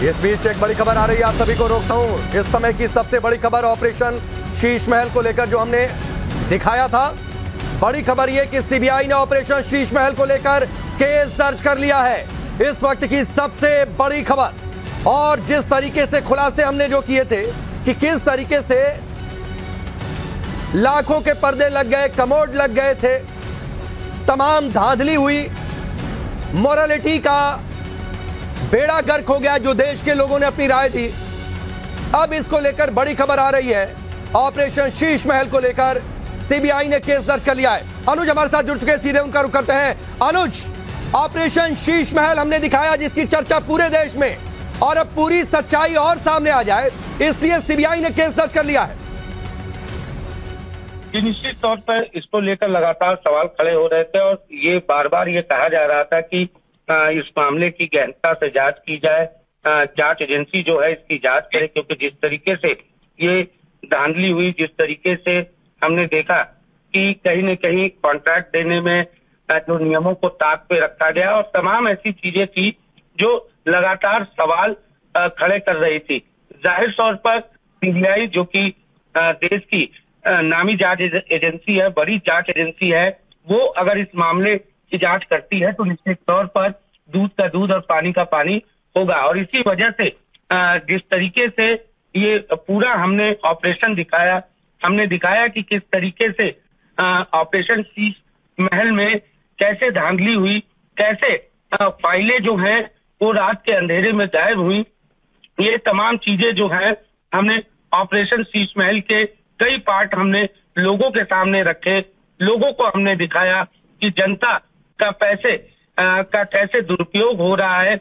इस बीच एक बड़ी खबर आ रही है, आप सभी को रोकता हूँ। इस समय की सबसे बड़ी खबर ऑपरेशन शीश महल को लेकर जो हमने दिखाया था, बड़ी खबर यह कि सीबीआई ने ऑपरेशन शीश महल को लेकर केस दर्ज कर लिया है। इस वक्त की सबसे बड़ी खबर, और जिस तरीके से खुलासे हमने जो किए थे, कि किस तरीके से लाखों के पर्दे लग गए, कमोड लग गए थे, तमाम धांधली हुई, मोरालिटी का बेड़ा गर्क हो गया जो देश के लोगों ने अपनी राय दी। अब इसको लेकर बड़ी खबर आ रही है। ऑपरेशन शीश महल को लेकर सीबीआई ने केस दर्ज कर लिया है। अनुज हमारे साथ जुड़ चुके सीधे उनका रुख करते हैं। अनुज, ऑपरेशन शीश महल हमने दिखाया जिसकी चर्चा पूरे देश में और अब पूरी सच्चाई और सामने आ जाए, इसलिए सीबीआई ने केस दर्ज कर लिया है। निश्चित तौर पर इसको लेकर लगातार सवाल खड़े हो रहे थे और ये बार बार ये कहा जा रहा था कि इस मामले की गहनता से जाँच की जाए। जाँच एजेंसी जो है इसकी जाँच करे, क्योंकि जिस तरीके से ये धांधली हुई, जिस तरीके से हमने देखा कि कहीं न कहीं कॉन्ट्रैक्ट देने में जो नियमों को ताक पे रखा गया और तमाम ऐसी चीज़ें थी जो लगातार सवाल खड़े कर रही थी। ज़ाहिर तौर पर सीबीआई, जो कि देश की नामी जाँच एजेंसी है, बड़ी जाँच एजेंसी है, वो अगर इस मामले की जाँच करती है तो निश्चित तौर पर दूध का दूध और पानी का पानी होगा। और इसी वजह से जिस तरीके से ये पूरा हमने ऑपरेशन दिखाया, हमने दिखाया कि किस तरीके से ऑपरेशन शीश महल में कैसे धांधली हुई, कैसे फाइलें जो हैं, वो रात के अंधेरे में गायब हुई, ये तमाम चीज़ें जो है, हमने ऑपरेशन शीश महल के कई पार्ट हमने लोगों के सामने रखे, लोगों को हमने दिखाया कि जनता का पैसे का कैसे दुरुपयोग हो रहा है